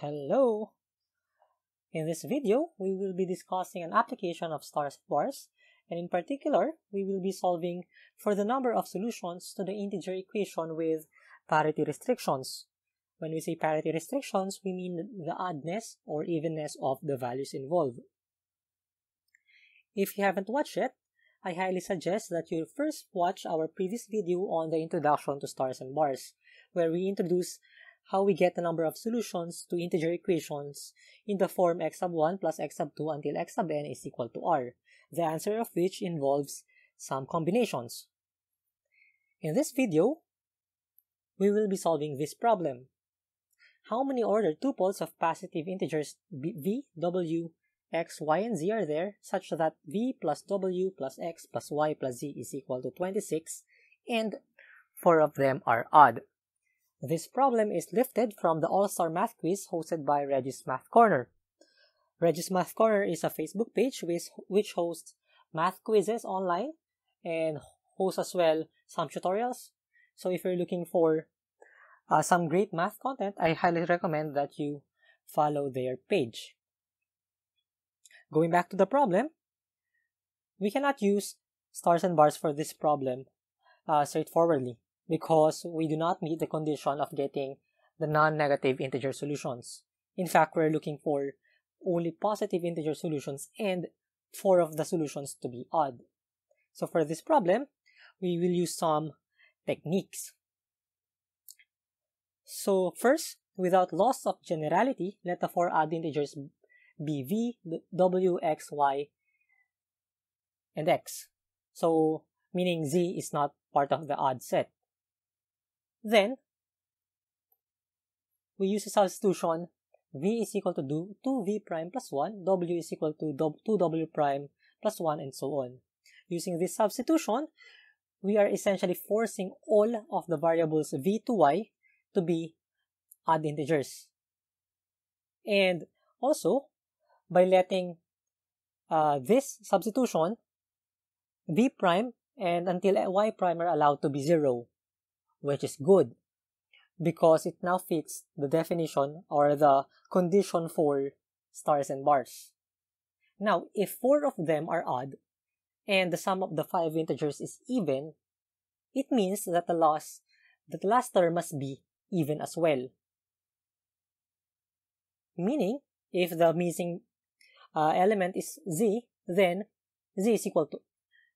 Hello! In this video, we will be discussing an application of stars and bars, and in particular, we will be solving for the number of solutions to the integer equation with parity restrictions. When we say parity restrictions, we mean the oddness or evenness of the values involved. If you haven't watched it, I highly suggest that you first watch our previous video on the introduction to stars and bars, where we introduce how we get the number of solutions to integer equations in the form x sub 1 plus x sub 2 until x sub n is equal to r, the answer of which involves some combinations. In this video, we will be solving this problem. How many ordered tuples of positive integers v, w, x, y, and z are there such that v plus w plus x plus y plus z is equal to 26 and 4 of them are odd. This problem is lifted from the All-Star Math Quiz hosted by Reggies Math Corner. Reggies Math Corner is a Facebook page which, which hosts math quizzes online and hosts as well some tutorials. So if you're looking for uh, some great math content, I highly recommend that you follow their page. Going back to the problem, we cannot use stars and bars for this problem uh, straightforwardly because we do not meet the condition of getting the non-negative integer solutions. In fact, we're looking for only positive integer solutions and four of the solutions to be odd. So for this problem, we will use some techniques. So first, without loss of generality, let the four odd integers be v, w, x, y, and x. So meaning z is not part of the odd set. Then, we use a substitution v is equal to 2v prime plus 1, w is equal to 2w prime plus 1, and so on. Using this substitution, we are essentially forcing all of the variables v to y to be odd integers. And also, by letting uh, this substitution, v prime and until y prime are allowed to be 0 which is good because it now fits the definition or the condition for stars and bars. Now, if four of them are odd and the sum of the five integers is even, it means that the last that the last term must be even as well. Meaning, if the missing uh, element is z, then z is equal to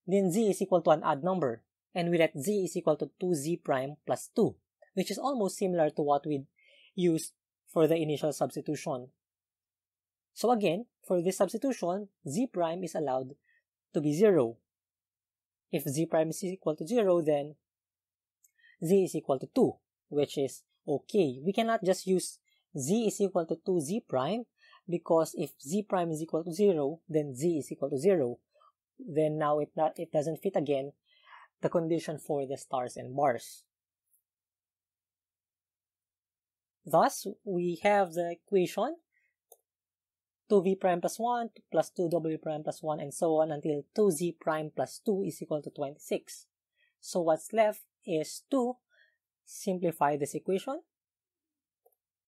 then z is equal to an odd number and we let z is equal to 2z prime plus 2, which is almost similar to what we used for the initial substitution. So again, for this substitution, z prime is allowed to be 0. If z prime is equal to 0, then z is equal to 2, which is okay. We cannot just use z is equal to 2z prime because if z prime is equal to 0, then z is equal to 0. Then now it, not, it doesn't fit again the condition for the stars and bars. Thus, we have the equation 2v prime plus 1 plus 2w prime plus 1 and so on until 2z prime plus 2 is equal to 26. So what's left is to simplify this equation.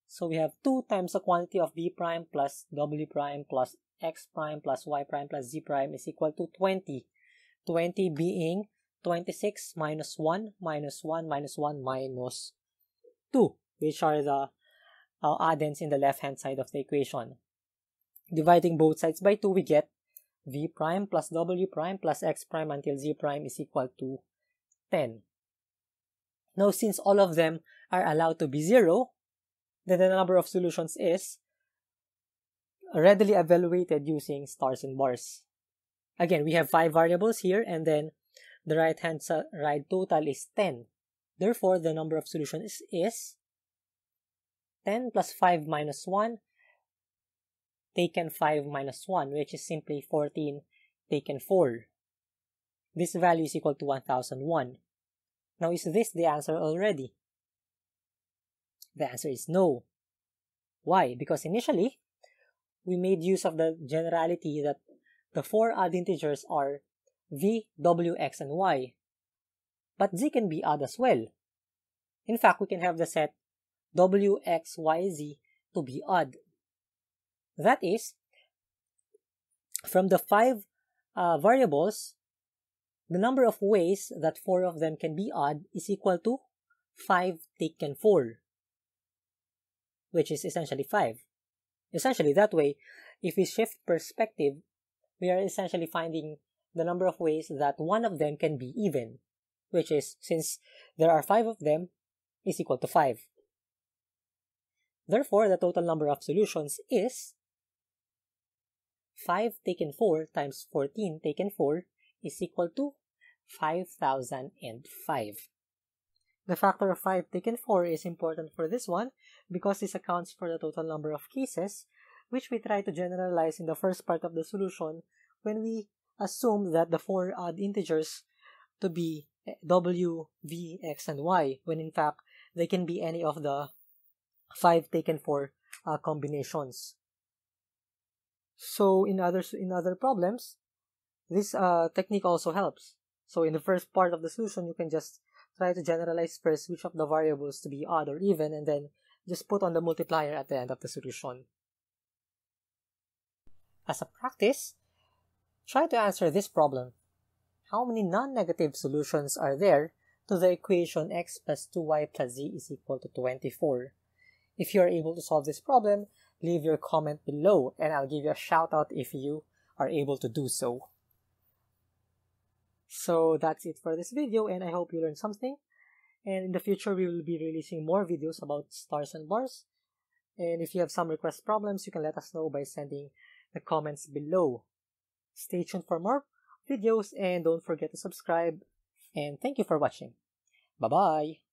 So we have 2 times the quantity of v prime plus w prime plus x prime plus y prime plus z prime is equal to 20. 20 being 26 minus 1 minus 1 minus 1 minus 2, which are the uh, addends in the left-hand side of the equation. Dividing both sides by 2, we get v prime plus w prime plus x prime until z prime is equal to 10. Now, since all of them are allowed to be 0, then the number of solutions is readily evaluated using stars and bars. Again, we have five variables here, and then the right hand side total is 10. Therefore, the number of solutions is, is 10 plus 5 minus 1 taken 5 minus 1, which is simply 14 taken 4. This value is equal to 1001. Now, is this the answer already? The answer is no. Why? Because initially, we made use of the generality that the four odd integers are v, w, x, and y. But z can be odd as well. In fact, we can have the set w, x, y, z to be odd. That is, from the five uh, variables, the number of ways that four of them can be odd is equal to 5 taken 4, which is essentially 5. Essentially, that way, if we shift perspective, we are essentially finding the number of ways that one of them can be even, which is, since there are 5 of them, is equal to 5. Therefore, the total number of solutions is 5 taken 4 times 14 taken 4 is equal to 5005. The factor of 5 taken 4 is important for this one because this accounts for the total number of cases, which we try to generalize in the first part of the solution when we assume that the four odd integers to be w, v, x, and y, when in fact they can be any of the 5 taken 4 uh, combinations. So in other in other problems, this uh, technique also helps. So in the first part of the solution, you can just try to generalize first which of the variables to be odd or even, and then just put on the multiplier at the end of the solution. As a practice, try to answer this problem. How many non-negative solutions are there to the equation x plus 2y plus z is equal to 24? If you are able to solve this problem, leave your comment below and I'll give you a shout out if you are able to do so. So that's it for this video and I hope you learned something. And in the future, we will be releasing more videos about stars and bars. And if you have some request problems, you can let us know by sending the comments below. Stay tuned for more videos and don't forget to subscribe. And thank you for watching. Bye bye.